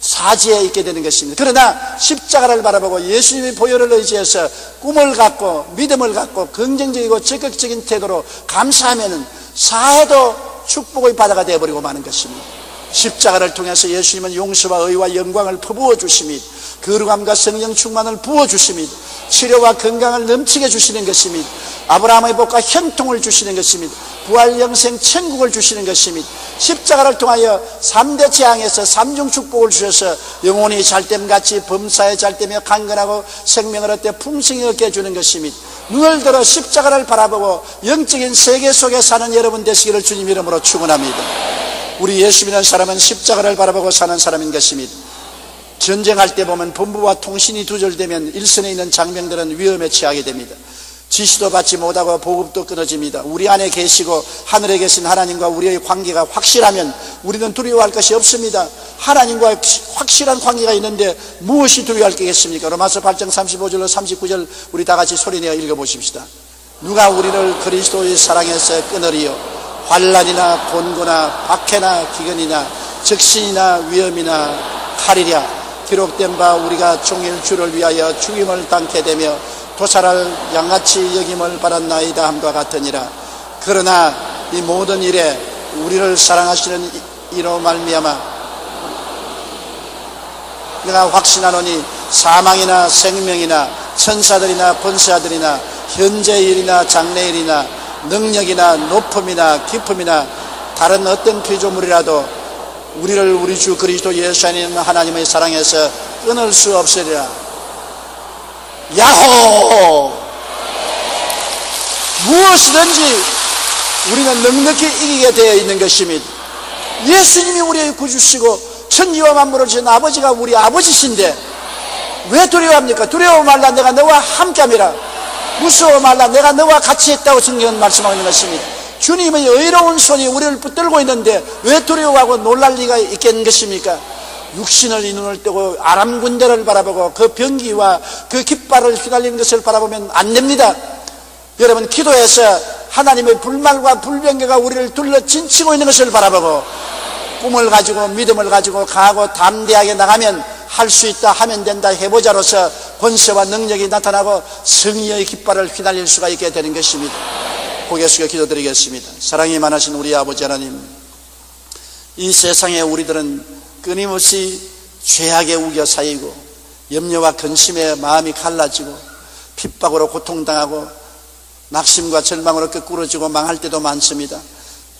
사지에 있게 되는 것입니다. 그러나 십자가를 바라보고 예수님의 보혈을 의지해서 꿈을 갖고 믿음을 갖고 긍정적이고 적극적인 태도로 감사하면 사해도 축복의 바다가 되어버리고 마는 것입니다. 십자가를 통해서 예수님은 용서와 의와 영광을 퍼부어 주십니다. 거룩함과 성령 충만을 부어 주십니다. 치료와 건강을 넘치게 주시는 것입니다. 아브라함의 복과 형통을 주시는 것입니다. 부활 영생 천국을 주시는 것입니다. 십자가를 통하여 3대 재앙에서 3중 축복을 주셔서 영혼이 잘됨같이 범사에 잘되며 강건하고 생명을 얻되 풍성히 얻게 해주는 것입니다. 눈을 들어 십자가를 바라보고 영적인 세계 속에 사는 여러분 되시기를 주님 이름으로 축원합니다. 우리 예수 믿는 사람은 십자가를 바라보고 사는 사람인 것입니다. 전쟁할 때 보면 본부와 통신이 두절되면 일선에 있는 장병들은 위험에 처하게 됩니다. 지시도 받지 못하고 보급도 끊어집니다. 우리 안에 계시고 하늘에 계신 하나님과 우리의 관계가 확실하면 우리는 두려워할 것이 없습니다. 하나님과 확실한 관계가 있는데 무엇이 두려워할 게 있겠습니까? 로마서 8장 35절로 39절 우리 다 같이 소리내어 읽어보십시다. 누가 우리를 그리스도의 사랑에서 끊으리요? 환란이나 곤고나 박해나 기근이나 적신이나 위험이나 칼이랴 기록된 바 우리가 종일 주를 위하여 죽임을 당케 되며 도살할 양같이 여김을 받았나이다 함과 같으니라. 그러나 이 모든 일에 우리를 사랑하시는 이로 말미암아 내가 확신하노니 사망이나 생명이나 천사들이나 권세아들이나 현재일이나 장래일이나 능력이나 높음이나 깊음이나 다른 어떤 피조물이라도 우리를 우리 주 그리스도 예수 있는 하나님의 사랑에서 끊을 수 없으리라 야호! 무엇이든지 우리는 넉넉히 이기게 되어 있는 것입니다. 예수님이 우리의 구주시고 천지와 만물을 지은 아버지가 우리 아버지신데 왜 두려워합니까? 두려워 말라 내가 너와 함께함이라 무서워 말라 내가 너와 같이 있다고 성경은 말씀하고 있는 것입니다. 주님의 의로운 손이 우리를 붙들고 있는데 왜 두려워하고 놀랄 리가 있겠는 것입니까? 육신을 이 눈을 뜨고 아람 군대를 바라보고 그 병기와 그 깃발을 휘날리는 것을 바라보면 안 됩니다. 여러분 기도해서 하나님의 불말과 불병계가 우리를 둘러 진치고 있는 것을 바라보고 꿈을 가지고 믿음을 가지고 강하고 담대하게 나가면 할 수 있다 하면 된다 해보자로서 권세와 능력이 나타나고 성의의 깃발을 휘날릴 수가 있게 되는 것입니다. 고개 숙여 기도드리겠습니다. 사랑이 많으신 우리 아버지 하나님 이 세상에 우리들은 끊임없이 죄악에 우겨 쌓이고 염려와 근심에 마음이 갈라지고 핍박으로 고통당하고 낙심과 절망으로 끄꾸러지고 망할 때도 많습니다.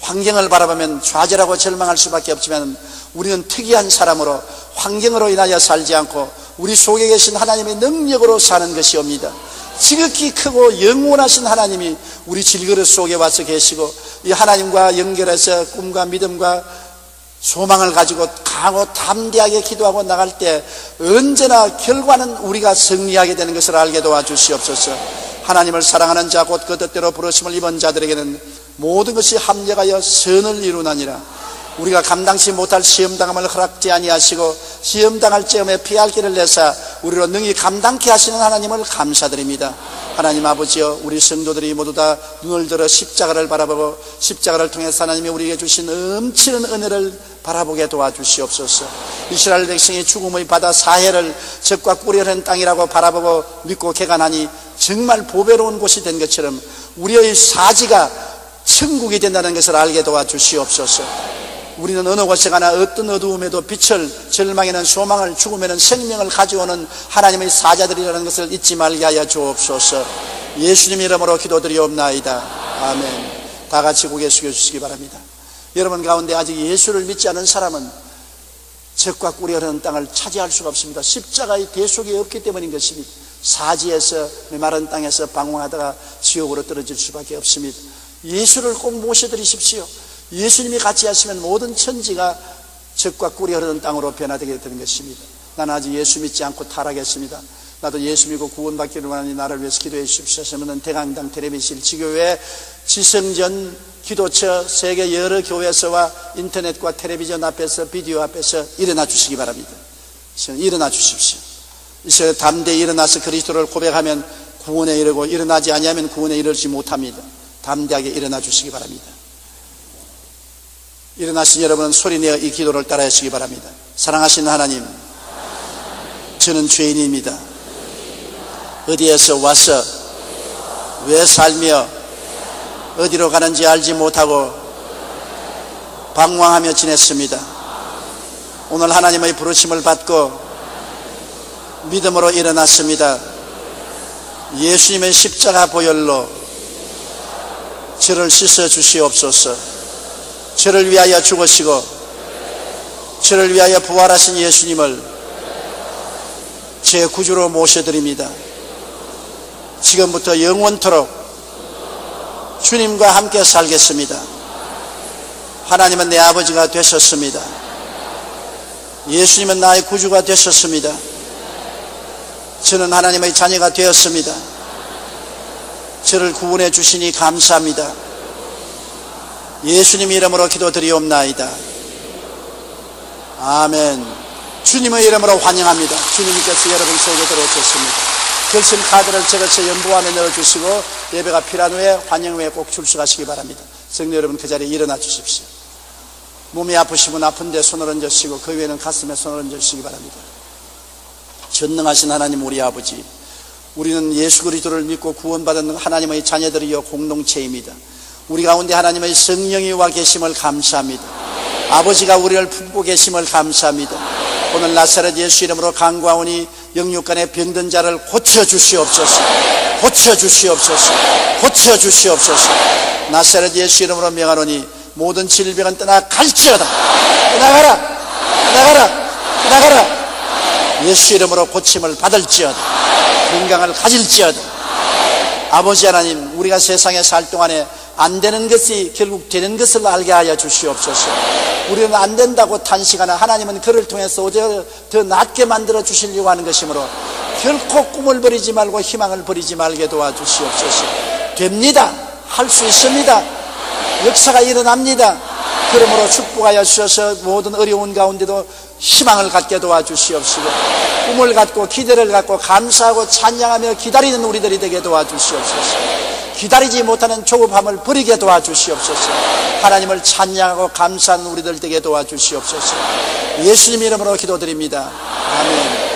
환경을 바라보면 좌절하고 절망할 수밖에 없지만 우리는 특이한 사람으로 환경으로 인하여 살지 않고 우리 속에 계신 하나님의 능력으로 사는 것이옵니다. 지극히 크고 영원하신 하나님이 우리 질그릇 속에 와서 계시고 이 하나님과 연결해서 꿈과 믿음과 소망을 가지고 강하고 담대하게 기도하고 나갈 때 언제나 결과는 우리가 승리하게 되는 것을 알게 도와주시옵소서. 하나님을 사랑하는 자 곧 그 뜻대로 부르심을 입은 자들에게는 모든 것이 합력하여 선을 이루나니라. 우리가 감당치 못할 시험당함을 허락지 아니하시고 시험당할 즈음에 피할 길을 내사 우리로 능히 감당케 하시는 하나님을 감사드립니다. 하나님 아버지여 우리 성도들이 모두 다 눈을 들어 십자가를 바라보고 십자가를 통해서 하나님이 우리에게 주신 엄청난 은혜를 바라보게 도와주시옵소서. 이스라엘 백성이 죽음의 바다 사해를 적과 꾸려낸 땅이라고 바라보고 믿고 개간하니 정말 보배로운 곳이 된 것처럼 우리의 사지가 천국이 된다는 것을 알게 도와주시옵소서. 우리는 어느 곳에 가나 어떤 어두움에도 빛을 절망에는 소망을 죽음에는 생명을 가져오는 하나님의 사자들이라는 것을 잊지 말게 하여 주옵소서. 예수님 이름으로 기도드리옵나이다. 아멘. 다 같이 고개 숙여주시기 바랍니다. 여러분 가운데 아직 예수를 믿지 않은 사람은 적과 꿀이 흐르는 땅을 차지할 수가 없습니다. 십자가의 대속이 없기 때문인 것입니다 사지에서 메마른 땅에서 방황하다가 지옥으로 떨어질 수밖에 없습니다. 예수를 꼭 모셔드리십시오 예수님이 같이 하시면 모든 천지가 적과 꿀이 흐르는 땅으로 변화되게 되는 것입니다. 나는 아직 예수 믿지 않고 타락했습니다. 나도 예수 믿고 구원받기를 원하니 나를 위해서 기도해 주십시오. 하시면 대강당 텔레비실 지교회 지성전 기도처 세계 여러 교회에서와 인터넷과 텔레비전 앞에서 비디오 앞에서 일어나 주시기 바랍니다. 일어나 주십시오. 이제 담대히 일어나서 그리스도를 고백하면 구원에 이르고 일어나지 아니하면 구원에 이르지 못합니다. 담대하게 일어나 주시기 바랍니다. 일어나신 여러분은 소리내어 이 기도를 따라 하시기 바랍니다. 사랑하시는 하나님, 저는 죄인입니다. 어디에서 와서 왜 살며 어디로 가는지 알지 못하고 방황하며 지냈습니다. 오늘 하나님의 부르심을 받고 믿음으로 일어났습니다. 예수님의 십자가 보혈로 저를 씻어 주시옵소서. 저를 위하여 죽으시고 저를 위하여 부활하신 예수님을 제 구주로 모셔드립니다. 지금부터 영원토록 주님과 함께 살겠습니다. 하나님은 내 아버지가 되셨습니다. 예수님은 나의 구주가 되셨습니다. 저는 하나님의 자녀가 되었습니다. 저를 구원해 주시니 감사합니다. 예수님 이름으로 기도드리옵나이다. 아멘. 주님의 이름으로 환영합니다. 주님께서 여러분 속에 들어오셨습니다. 결심 카드를 제거체 연부 안에 넣어주시고 예배가 필요한 후에 환영 후에 꼭 출석하시기 바랍니다. 성도 여러분 그 자리에 일어나 주십시오. 몸이 아프시면 아픈데 손을 얹으시고 그 위에는 가슴에 손을 얹으시기 바랍니다. 전능하신 하나님 우리 아버지 우리는 예수 그리스도를 믿고 구원받은 하나님의 자녀들이여 공동체입니다. 우리 가운데 하나님의 성령이 와 계심을 감사합니다. 아버지가 우리를 품고 계심을 감사합니다. 오늘 나사렛 예수 이름으로 강구하오니 영육간의 병든 자를 고쳐 주시옵소서. 고쳐 주시옵소서. 고쳐 주시옵소서. 나사렛 예수 이름으로 명하노니 모든 질병은 떠나 갈지어다. 떠나가라. 떠나가라. 떠나가라. 예수 이름으로 고침을 받을지어다. 건강을 가질지어다. 아버지 하나님, 우리가 세상에 살 동안에 안 되는 것이 결국 되는 것을 알게 하여 주시옵소서. 우리는 안 된다고 탄식하나 하나님은 그를 통해서 오히려 더 낫게 만들어 주시려고 하는 것이므로 결코 꿈을 버리지 말고 희망을 버리지 말게 도와주시옵소서. 됩니다. 할 수 있습니다. 역사가 일어납니다. 그러므로 축복하여 주셔서 모든 어려운 가운데도 희망을 갖게 도와주시옵시고 꿈을 갖고 기대를 갖고 감사하고 찬양하며 기다리는 우리들이 되게 도와주시옵소서. 기다리지 못하는 조급함을 버리게 도와주시옵소서. 하나님을 찬양하고 감사하는 우리들 되게 도와주시옵소서. 예수님 이름으로 기도드립니다. 아멘.